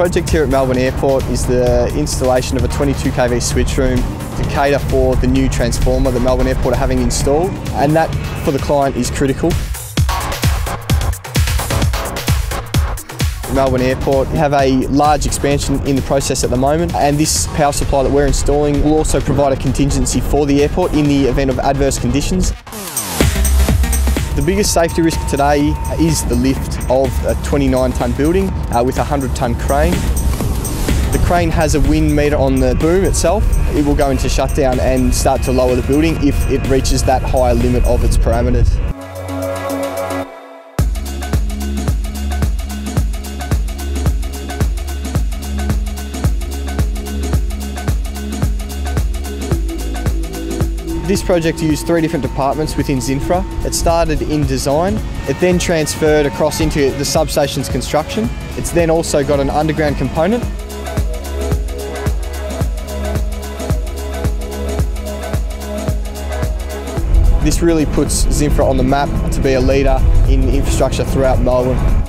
project here at Melbourne Airport is the installation of a 22 kV switch room to cater for the new transformer that Melbourne Airport are having installed and that for the client is critical. Melbourne Airport have a large expansion in the process at the moment and this power supply that we're installing will also provide a contingency for the airport in the event of adverse conditions. The biggest safety risk today is the lift of a 29 tonne building uh, with a 100 tonne crane. The crane has a wind meter on the boom itself. It will go into shutdown and start to lower the building if it reaches that higher limit of its parameters. This project used three different departments within Zinfra. It started in design, it then transferred across into the substation's construction. It's then also got an underground component. This really puts Zinfra on the map to be a leader in infrastructure throughout Melbourne.